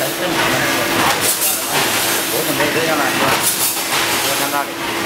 正常的那个我怎么这样了是吧你给我看那里